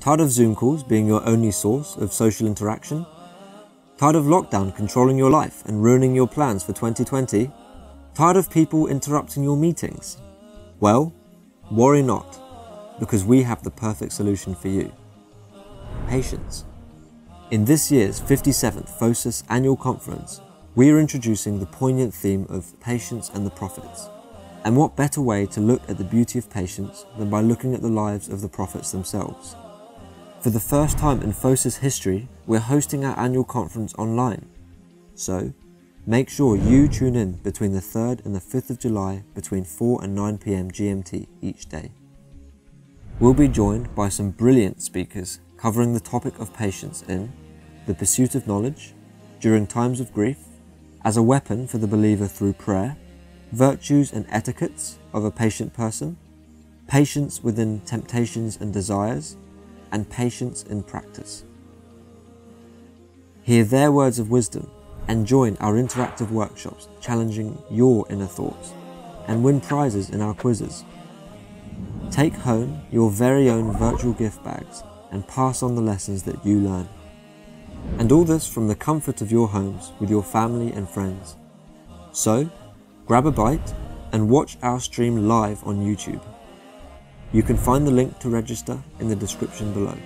Tired of Zoom calls being your only source of social interaction? Tired of lockdown controlling your life and ruining your plans for 2020? Tired of people interrupting your meetings? Well, worry not, because we have the perfect solution for you. Patience. In this year's 57th FOSIS annual conference, we are introducing the poignant theme of patience and the prophets. And what better way to look at the beauty of patience than by looking at the lives of the prophets themselves? For the first time in FOSIS's history, we're hosting our annual conference online. So, make sure you tune in between the 3rd and the 5th of July between 4 and 9 pm GMT each day. We'll be joined by some brilliant speakers covering the topic of patience in the pursuit of knowledge, during times of grief, as a weapon for the believer through prayer, virtues and etiquettes of a patient person, patience within temptations and desires, and patience in practice. Hear their words of wisdom and join our interactive workshops challenging your inner thoughts and win prizes in our quizzes. Take home your very own virtual gift bags and pass on the lessons that you learn. And all this from the comfort of your homes with your family and friends. So, grab a bite and watch our stream live on YouTube. You can find the link to register in the description below.